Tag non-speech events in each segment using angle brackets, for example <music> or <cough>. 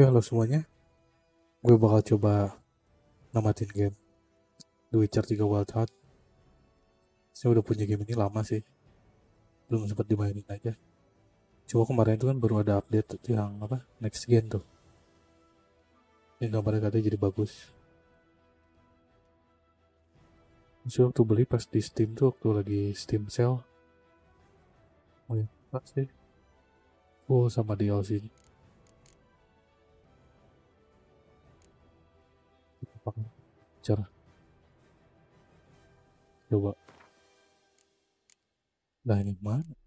Halo semuanya, gue bakal coba namatin game The Witcher 3 Wild Hunt. Saya udah punya game ini lama sih, belum sempat dimainin aja. Coba kemarin itu kan baru ada update yang apa next gen tuh, yang gambarnya katanya jadi bagus. Saya waktu beli pas di Steam tuh waktu lagi Steam sale. Oh ya, sih. Oh sama apa kan cer coba. Nah ini mana?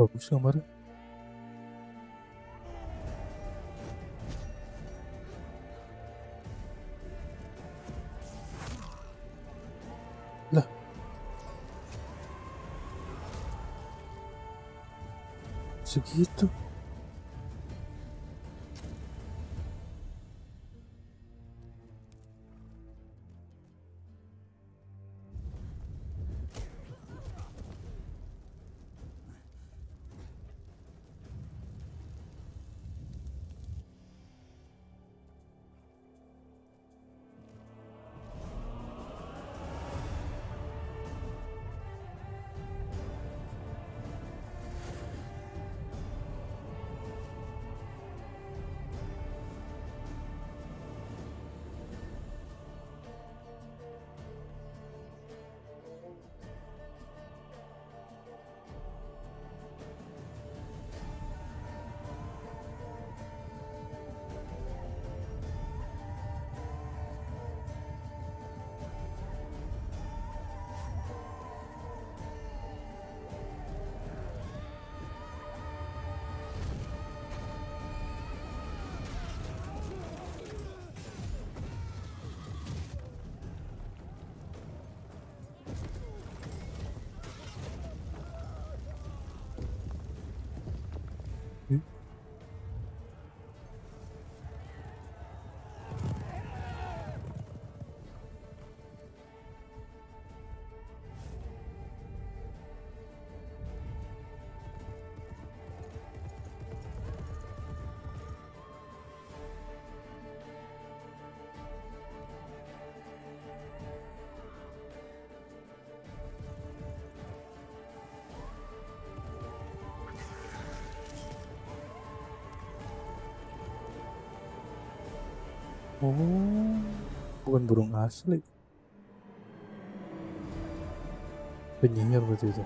Bagus gambarnya. Lah. Segitu Oh, bukan burung asli. Penyihir berarti itu.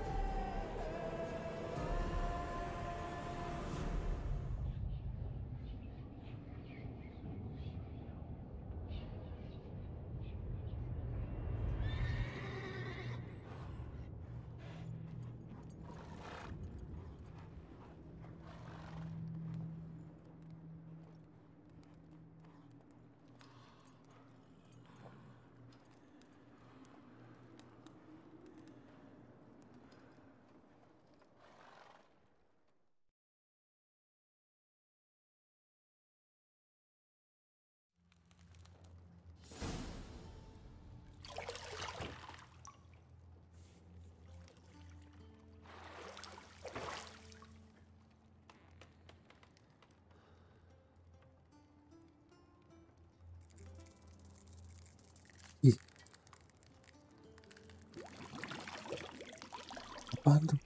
escapando.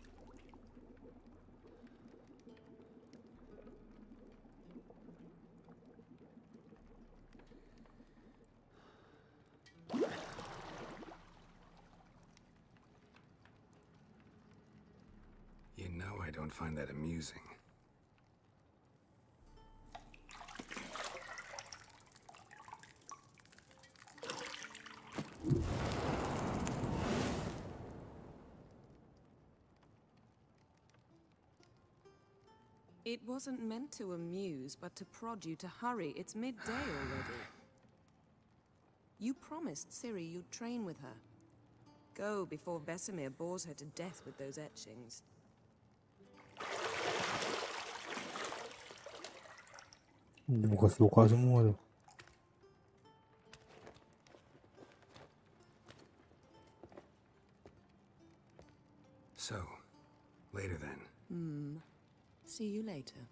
You know I don't find that amusing. It wasn't meant to amuse, but to prod you to hurry. It's midday <sighs> already. You promised Ciri you'd train with her. Go before Vesemir bores her to death with those etchings. Luka-luka semua tuh. Later.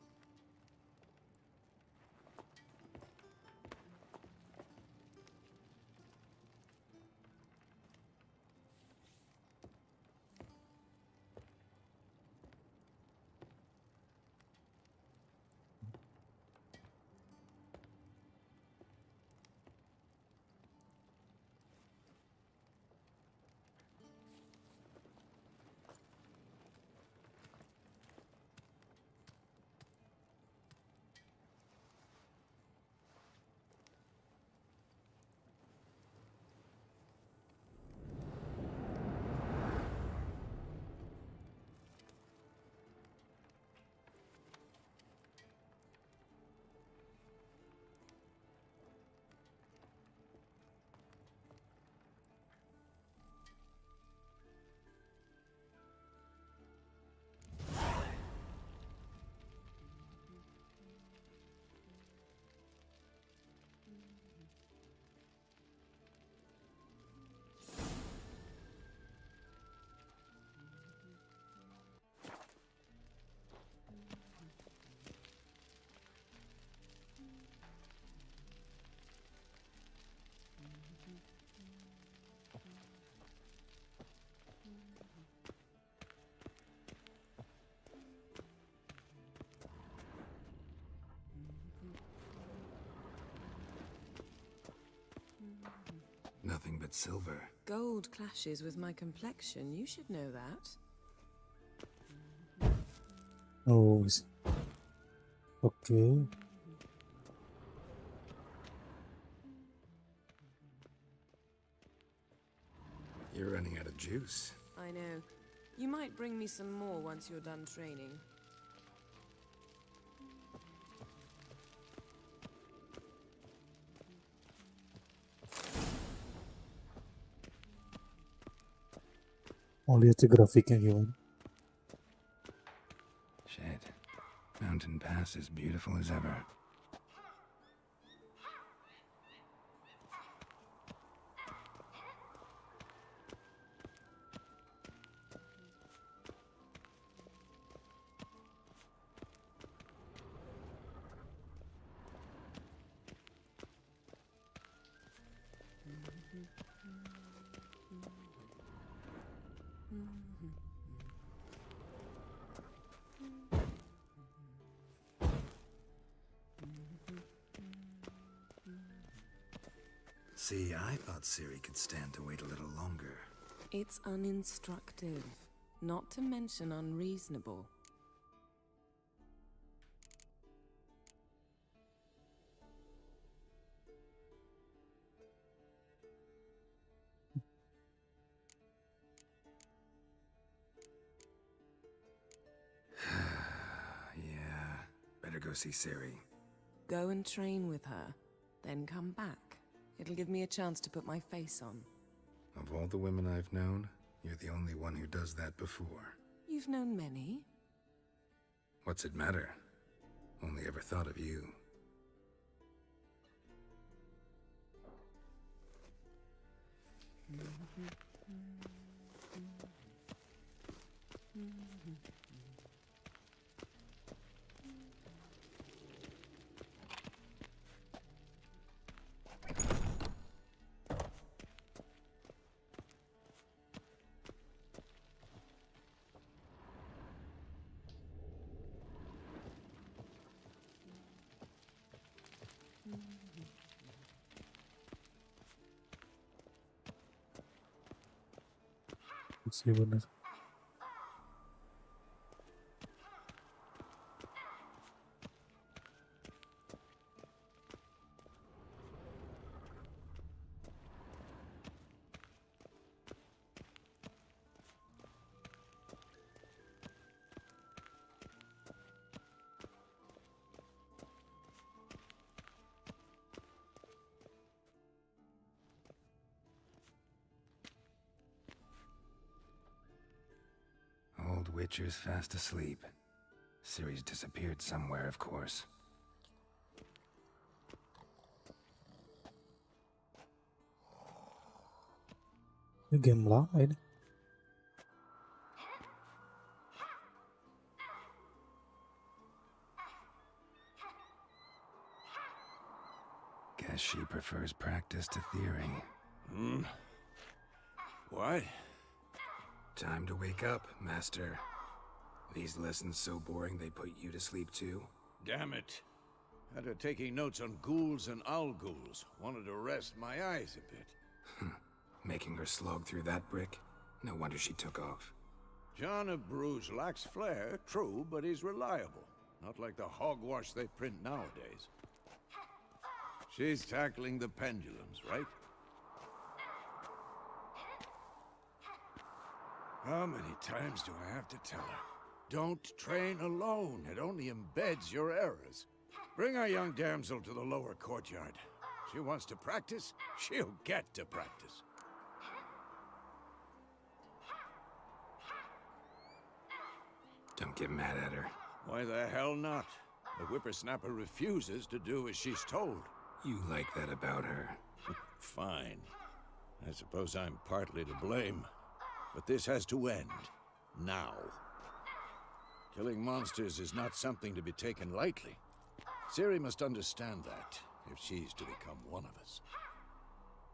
But silver. Gold clashes with my complexion. You should know that. Oh, s- oke. You're running out of juice. I know. You might bring me some more once you're done training. Mau lihat sih grafiknya gimana. Shit. Mountain Pass is beautiful as ever. See, I thought Ciri could stand to wait a little longer. It's uninstructive, not to mention unreasonable. <sighs> yeah, better go see Ciri. Go and train with her, then come back. It'll give me a chance to put my face on. Of all the women I've known, you're the only one who does that before. You've known many. What's it matter? Only ever thought of you. Mm-hmm. Mm-hmm. Mm-hmm. Sih bener. Witcher's fast asleep. Ciri's disappeared somewhere, of course. Ini game lama ini. Guess she prefers practice to theory. Hmm? What? Time to wake up, Master. These lessons so boring they put you to sleep too? Damn it. After taking notes on ghouls and owl ghouls, wanted to rest my eyes a bit. Hmm. Making her slog through that brick? No wonder she took off. John of Bruges lacks flair, true, but he's reliable. Not like the hogwash they print nowadays. She's tackling the pendulums, right? How many times do I have to tell her? Don't train alone. It only embeds your errors. Bring our young damsel to the lower courtyard. She wants to practice, she'll get to practice. Don't get mad at her. Why the hell not? The whippersnapper refuses to do as she's told. You like that about her. Fine. I suppose I'm partly to blame. But this has to end. Now. Killing monsters is not something to be taken lightly. Ciri must understand that, if she's to become one of us.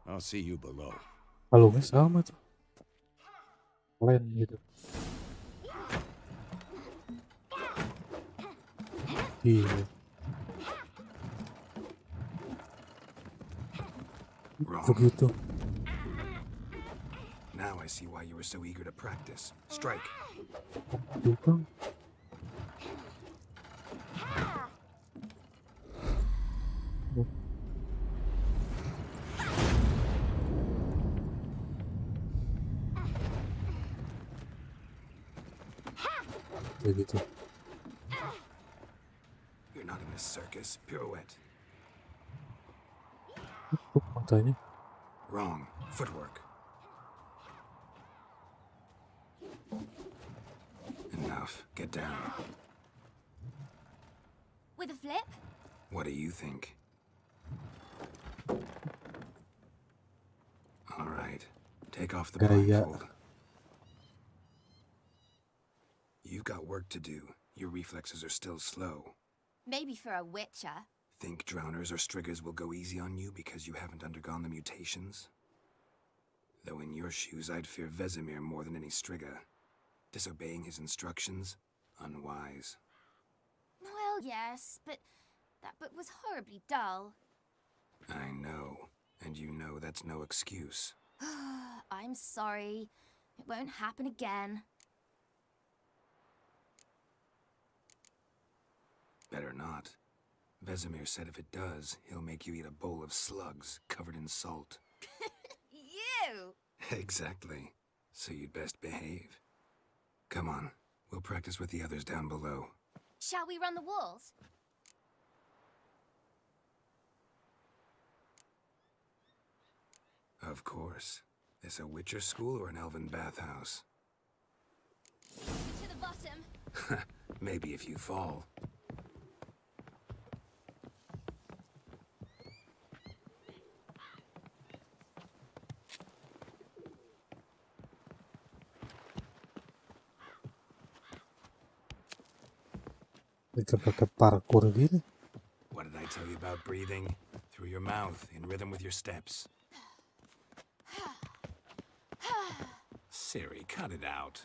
I'll see you below. Kalungnya sama tuh. Keren gitu. Iya. Wrong. Begitu. Now I see why you were so eager to practice. Strike. Juga. Kayak gitu. You're not in a circus. Pirouette. Oh, Tutup matanya. Wrong. Footwork. Enough. Get down. With a flip? What do you think? All right. Take off the Gaya. blindfold. You've got work to do. Your reflexes are still slow. Maybe for a witcher. Think drowners or striggers will go easy on you because you haven't undergone the mutations? Though in your shoes, I'd fear Vesemir more than any strigger. Disobeying his instructions? Unwise. Well, yes, but that book was horribly dull. I know. And you know that's no excuse. <sighs> I'm sorry. It won't happen again. Better not. Vesemir said if it does, he'll make you eat a bowl of slugs covered in salt. <laughs> <laughs> You! exactly. So you'd best behave. Come on. We'll practice with the others down below. Shall we run the walls? Of course. This a Witcher school or an elven bathhouse? To the bottom. <laughs> Maybe if you fall. What did I tell you about breathing? Through your mouth, in rhythm with your steps. Ciri, cut it out.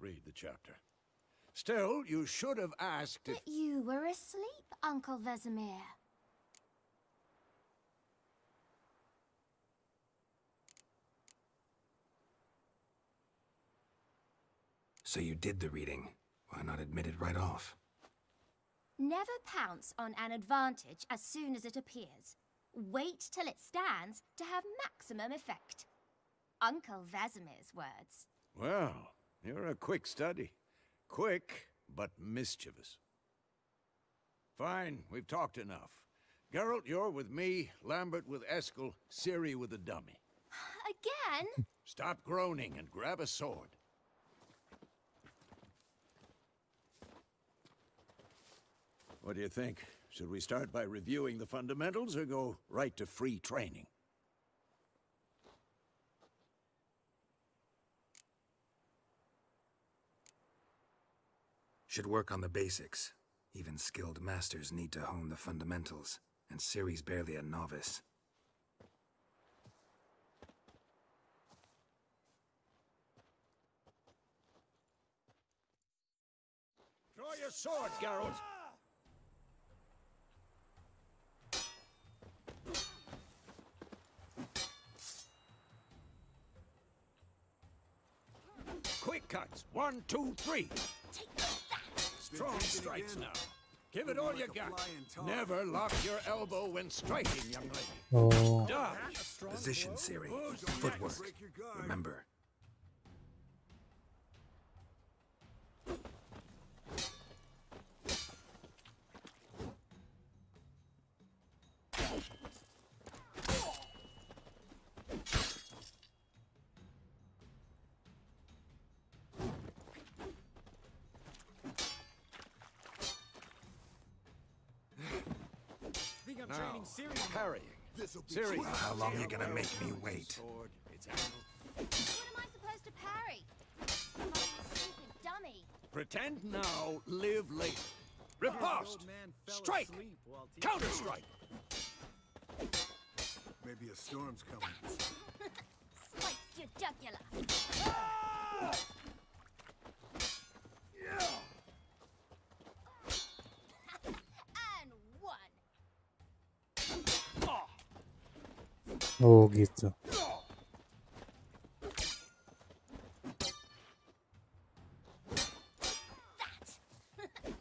read the chapter. Still, you should have asked if... But you were asleep, Uncle Vesemir. So you did the reading. Why not admit it right off? Never pounce on an advantage as soon as it appears. Wait till it stands to have maximum effect. Uncle Vesemir's words. Well, you're a quick study. Quick, but mischievous. Fine, we've talked enough. Geralt, you're with me, Lambert with Eskel, Ciri with the dummy. <sighs> Again? <laughs> Stop groaning and grab a sword. What do you think? Should we start by reviewing the fundamentals or go right to free training? Should work on the basics. Even skilled masters need to hone the fundamentals, and Ciri's barely a novice. Draw your sword, Geralt! Quick cuts! One, two, three! Take that! Strong strikes now. Give it all you got. Never lock your elbow when striking, young lady. Oh, Dodge! Position, Ciri. Footwork. Remember. Think I'm Now, Ciri. parrying. Ciri, Well, how long are you gonna make me wait? Sword, its angle. What am I supposed to parry? I'm a stupid dummy. Pretend now, live later. Riposte! Strike! Counter strike! Maybe a storm's coming. <laughs> Sliced your jugular. and one. Oh gitu. That.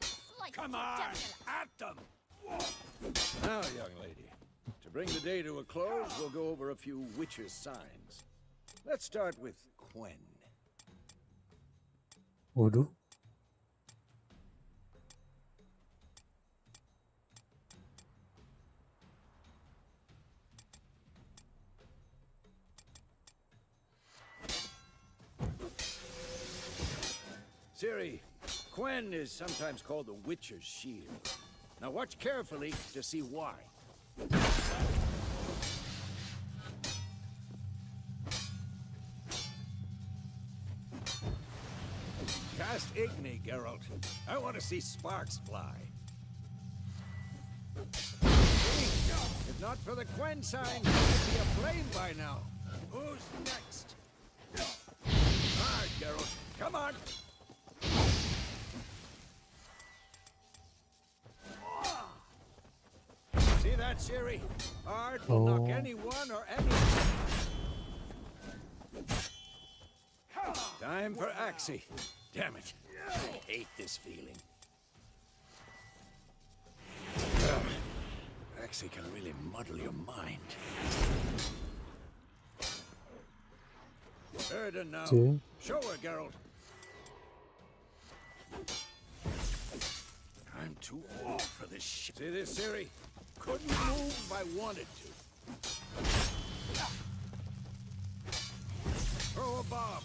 Sliced Come on! jugular. At them! Now, young lady, to bring the day to a close, we'll go over a few witches' signs. Let's start with Quen. Waduh. Ciri, Quen is sometimes called the Witcher's Shield. Now watch carefully to see why. Cast Igni, Geralt. I want to see sparks fly. If not for the Quen sign, I'd be aflame by now. Who's next? Aard, Geralt. Come on. That, Ciri? Aard will knock Oh. anyone or any. Time for Axii. Damn it. I hate this feeling. Ugh. Axii can really muddle your mind. Yrden now. See? Show her, Geralt. I'm too old for this shit. See this, Ciri? Couldn't move if I wanted to. Throw a bomb.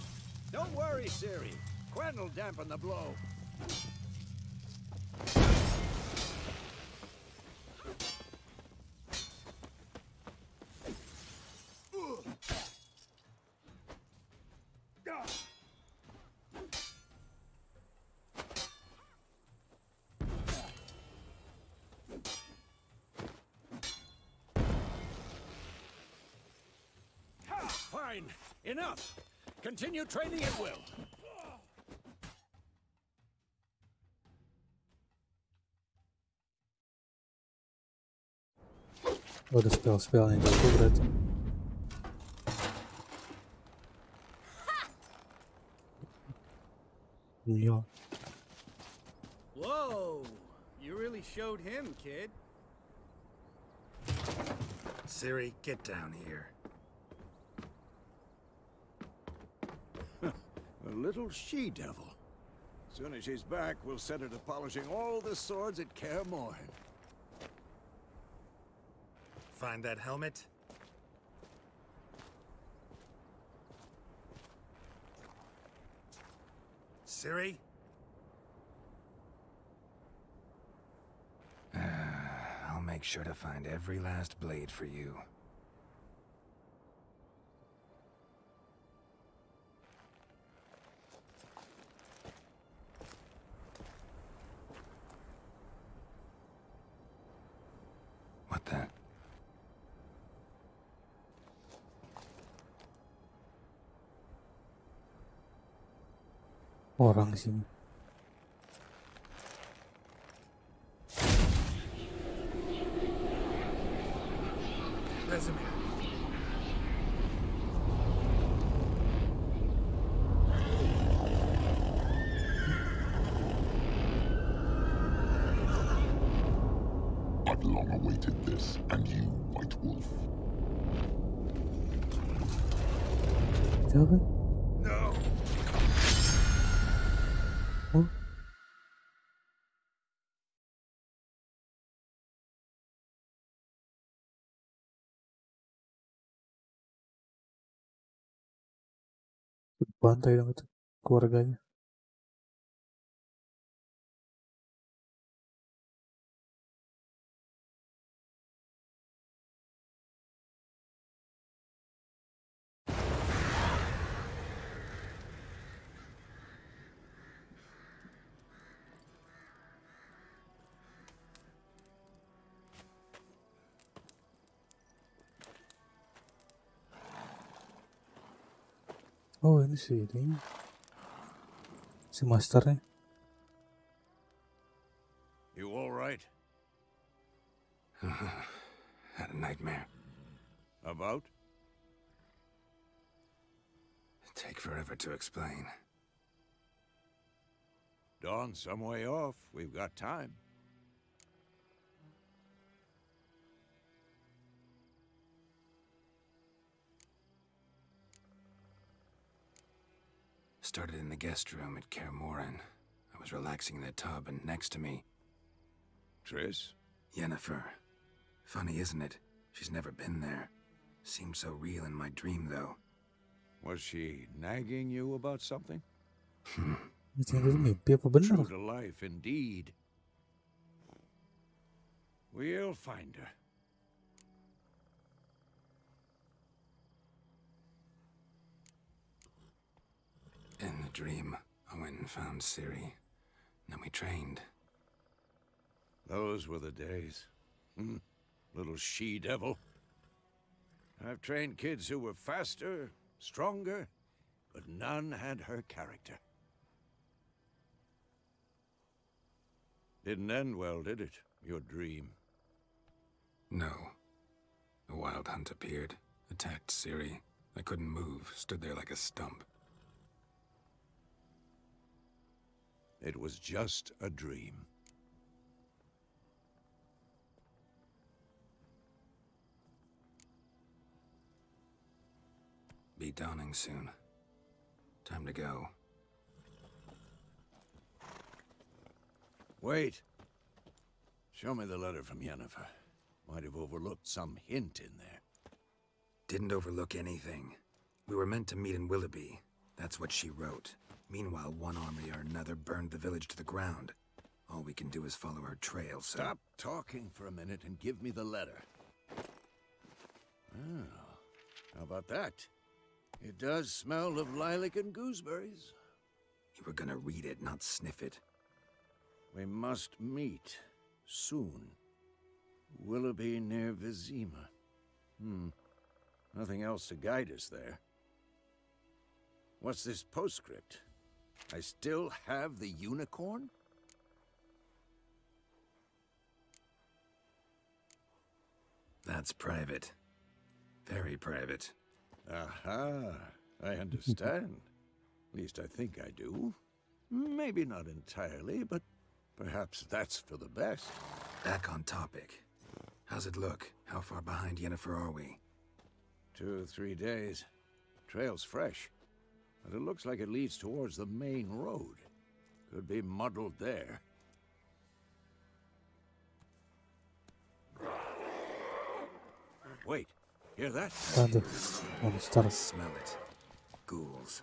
Don't worry, Ciri. Quen'll dampen the blow. Fine. Enough. Continue training at will. Oh, ada spell-spell yang jago berarti. Iya. Whoa! You really showed him, kid. Ciri, get down here. A little she-devil. Soon as she's back, we'll set her to polishing all the swords at Kaer Morhen. Find that helmet? Ciri? <sighs> I'll make sure to find every last blade for you. What the? Orang sini. Vesemir. I've long awaited this, and you, White Wolf. Siapa? No! Bantai dong itu keluarganya. Oh ini sih ini si masternya. You all right? <laughs> Had a nightmare. About? Take forever to explain. Dawn some way off. We've got time. Started in the guest room at Kaer Morhen. I was relaxing in the tub, and next to me, Triss? Yennefer. Funny, isn't it? She's never been there. Seemed so real in my dream, though. Was she nagging you about something? Itu yang itu mimpi apa bener? True to life, indeed. We'll find her. In the dream, I went and found Ciri. Then we trained. Those were the days. Hmm. Little she-devil. I've trained kids who were faster, stronger, but none had her character. Didn't end well, did it? Your dream. No. A wild hunt appeared, attacked Ciri. I couldn't move, stood there like a stump. It was just a dream. Be dawning soon. Time to go. Wait. Show me the letter from Yennefer. Might have overlooked some hint in there. Didn't overlook anything. We were meant to meet in Willoughby. That's what she wrote. Meanwhile, one army or another burned the village to the ground. All we can do is follow our trail, so... Stop talking for a minute and give me the letter. Oh, how about that? It does smell of lilac and gooseberries. You were gonna read it, not sniff it. We must meet soon. Willoughby near Vizima. Hmm. Nothing else to guide us there. What's this postscript? I still have the unicorn? That's private. Very private. Aha, I understand. At <laughs> least I think I do. Maybe not entirely, but perhaps that's for the best. Back on topic. How's it look? How far behind Yennefer are we? Two three days. Trail's fresh, but it looks like it leads towards the main road. Could be muddled there. Wait, hear that? Ada monster. Smell it. Ghouls.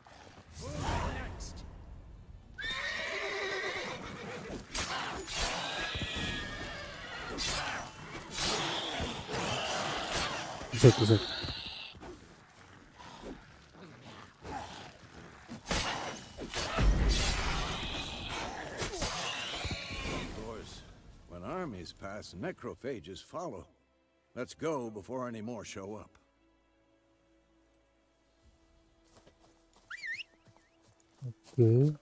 Buset. Of armies pass, necrophages follow. Let's go before any more show up. Oke.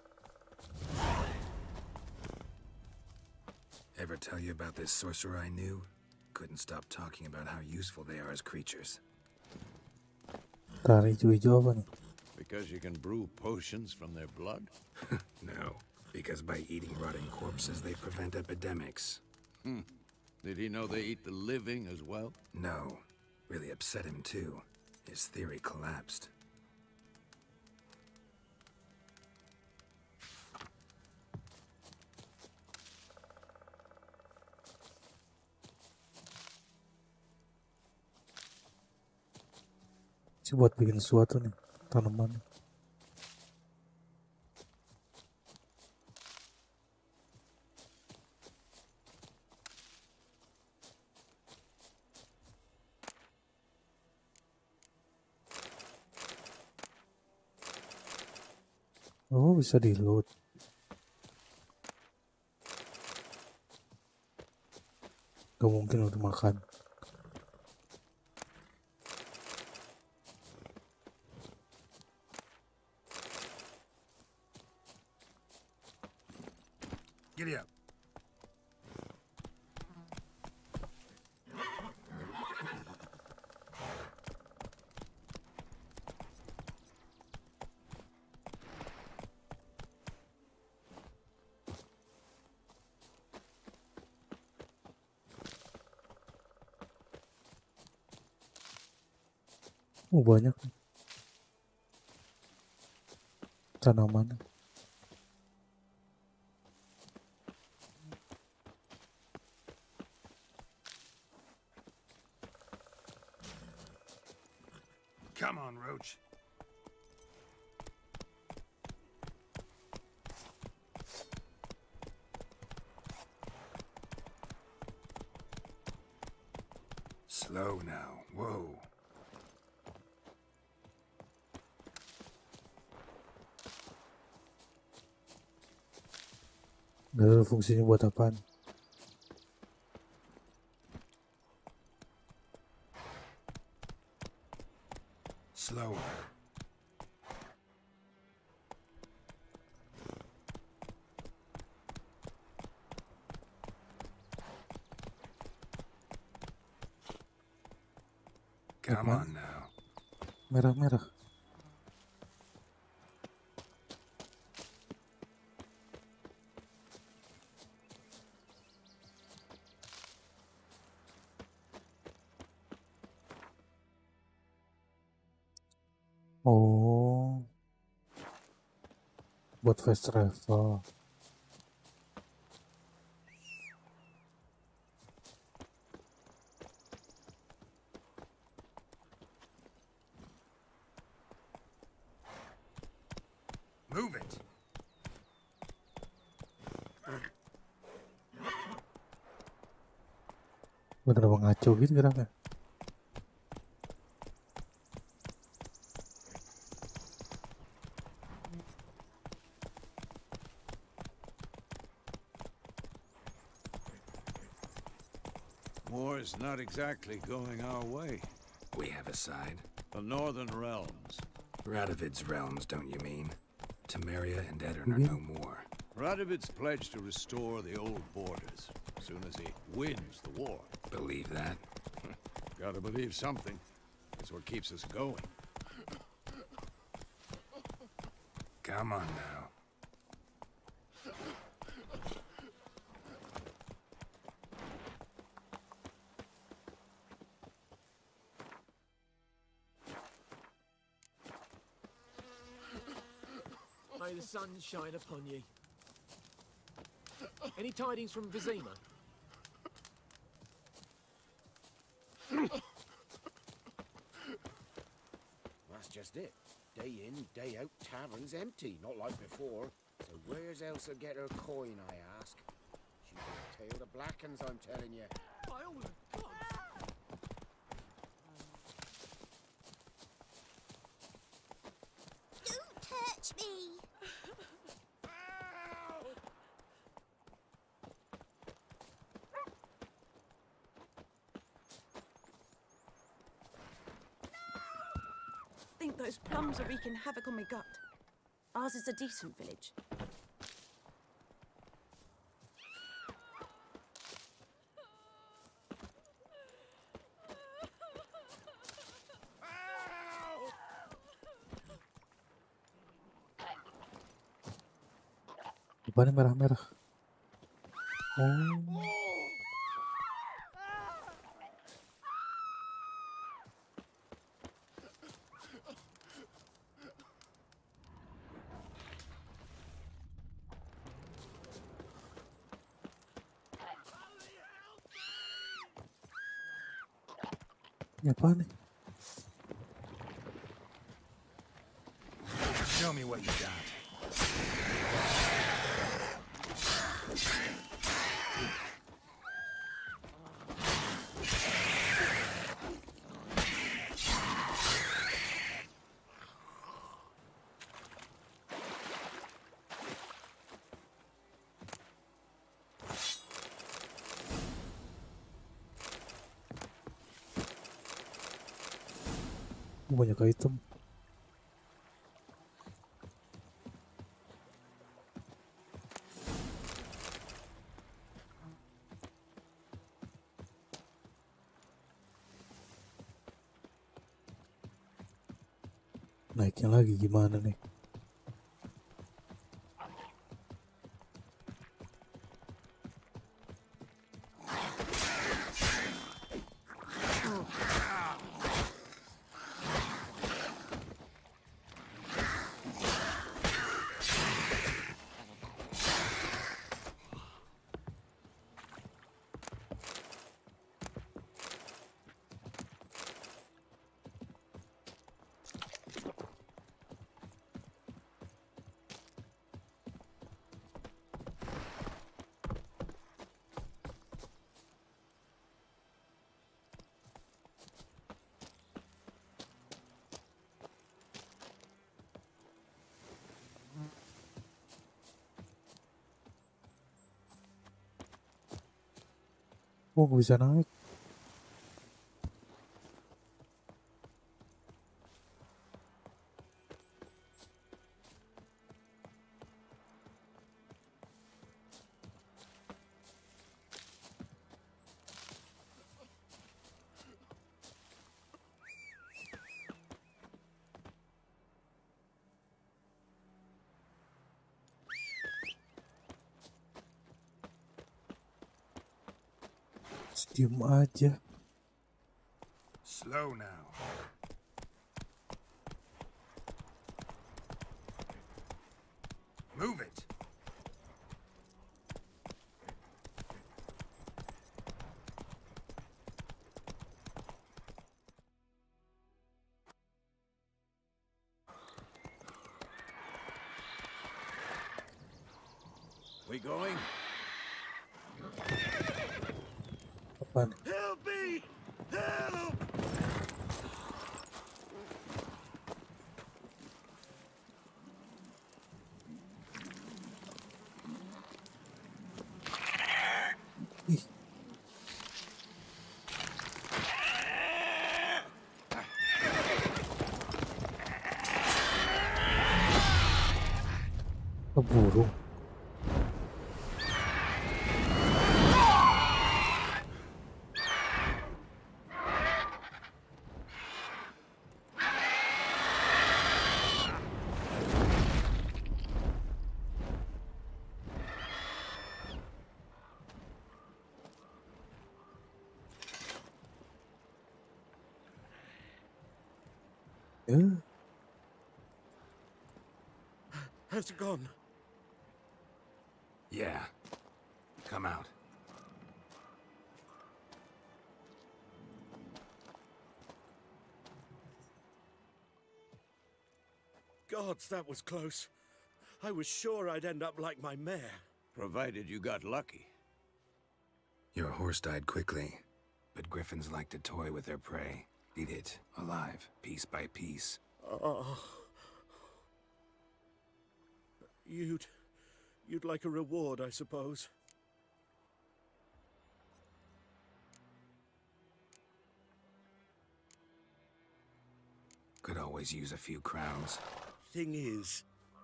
Ever tell you about this sorcerer I knew? Couldn't stop talking about how useful they are as creatures. Tari hijau-hijau apa nih? Because you can brew potions from their blood? <laughs> No, because by eating rotting corpses, they prevent epidemics. Hmm. Did he know they eat the living as well? No, really upset him too. His theory collapsed. Ini buat bikin sesuatu nih tanaman. Oh bisa di load. Gak mungkin udah makan. Oh banyak. Tanaman. Fungsinya buat apaan. Slower. Come on now. Merah-merah. Fast Travel. Move it. Bener ngaco gitu geraknya? Exactly going our way. We have a side. The Northern Realms. Radovid's realms, don't you mean? Temeria and Aedirn are no mm-hmm. more. Radovid's pledged to restore the old borders as soon as he wins the war. Believe that? <laughs> Gotta believe something. It's what keeps us going. Come on now. Sun shine upon ye. Any tidings from Vizima? That's just it. Day in, day out, tavern's empty, not like before. So where's Elsa get her coin, I ask? She got a tail to Black Ones, I'm telling you all the gods! Don't touch me! think plums are wreaking havoc on my gut. Ours is a decent village. Depannya merah-merah. Oh. Banyak item. Naiknya lagi gimana nih? Oh, bisa naik. Diem aja. Ya, How's it gone? Yeah. Come out. Gods, that was close. I was sure I'd end up like my mare. Provided you got lucky. Your horse died quickly, but griffins like to toy with their prey. Eat it, alive, piece by piece. Oh. You'd... you'd like a reward, I suppose. Could always use a few crowns. Thing is,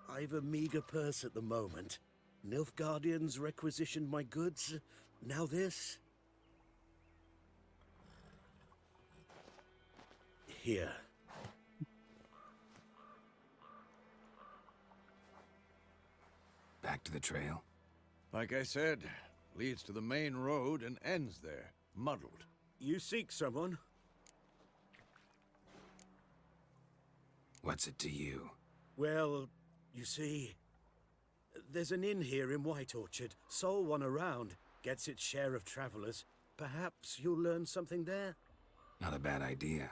I've a meager purse at the moment. Nilfgaardians requisitioned my goods. Now this. Here. Back to the trail. Like I said, leads to the main road and ends there, muddled. You seek someone? What's it to you? Well, you see, there's an inn here in White Orchard. Sole one around. Gets its share of travelers. Perhaps you'll learn something there? Not a bad idea.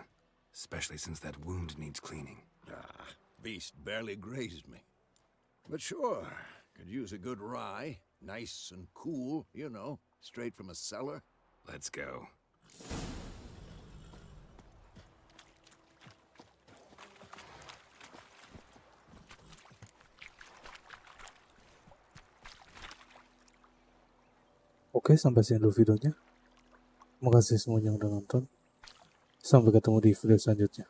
Especially since that wound needs cleaning. Ah, beast barely grazed me. But sure, could use a good rye. Nice and cool, you know, straight from a cellar. Let's go. Oke, sampai sini dulu videonya. Terima kasih semuanya yang udah nonton. 上辈子的目的，福德山就讲。